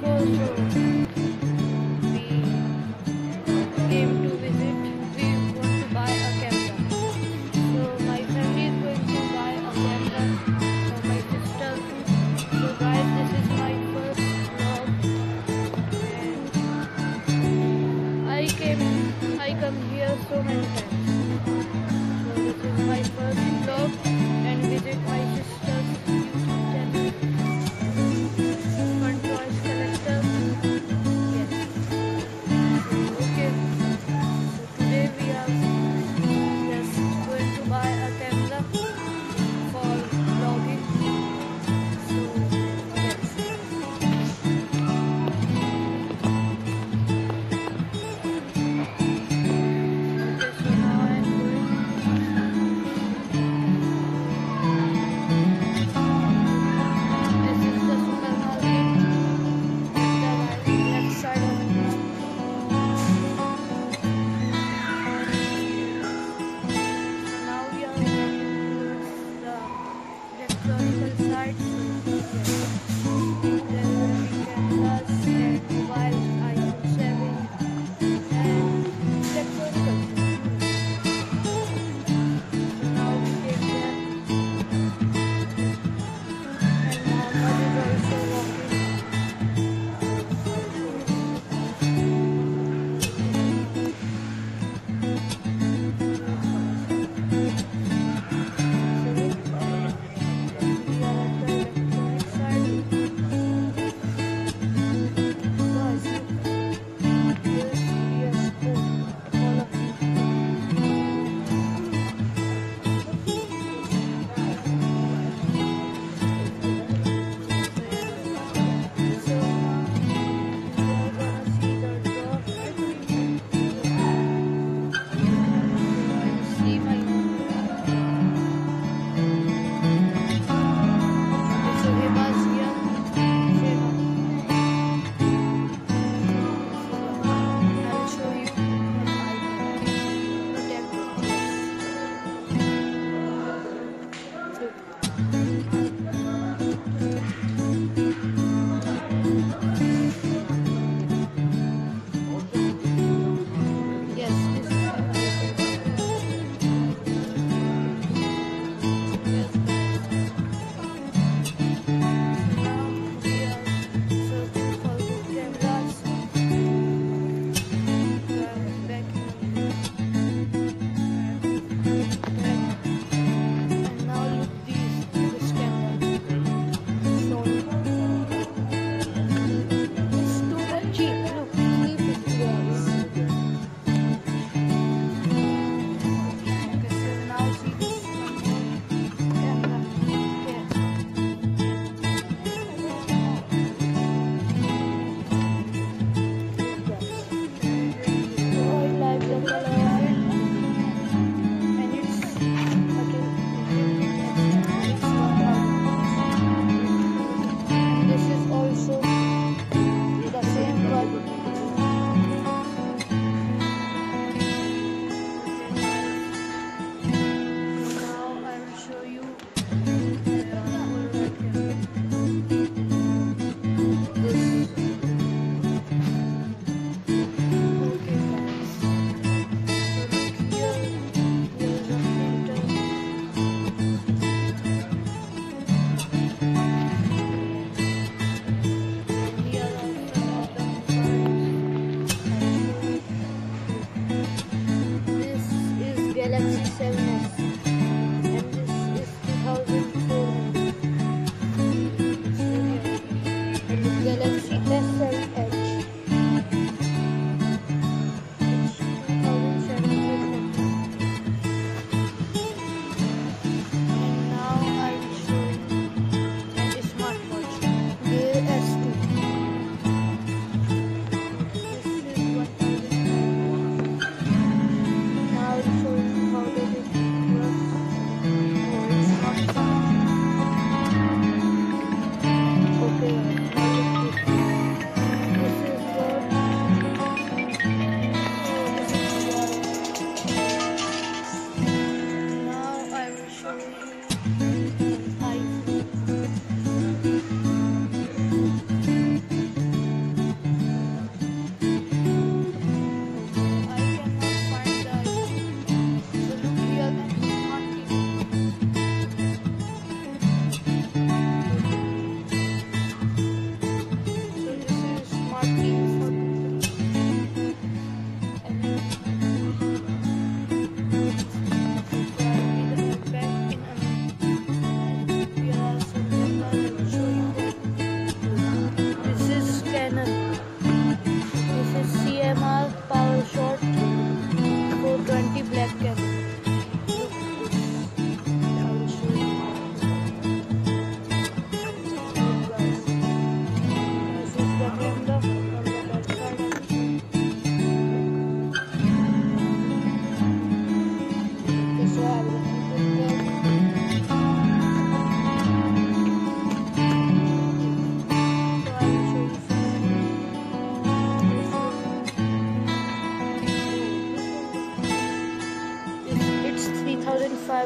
before, so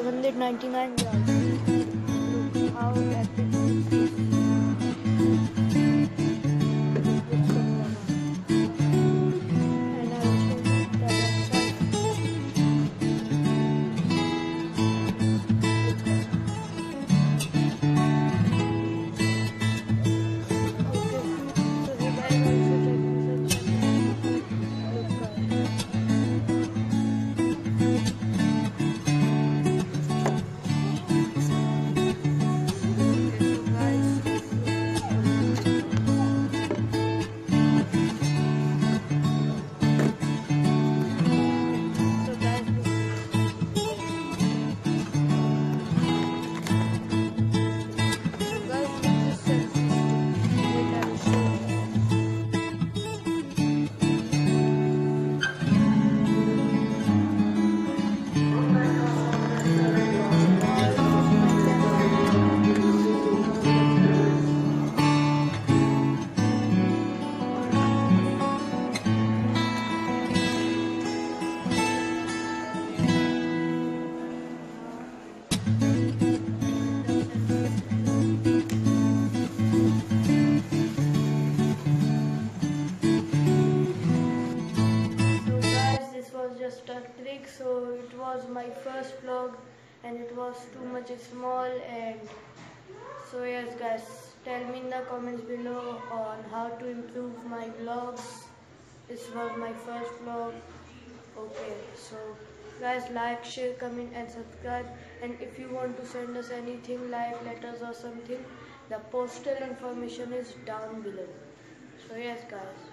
599 grams. Trick. So it was my first vlog, and it was too much small. And so yes, guys, tell me in the comments below on how to improve my vlogs. This was my first vlog. Okay, so guys, like, share, comment, and subscribe. And if you want to send us anything like letters or something, the postal information is down below. So yes, guys.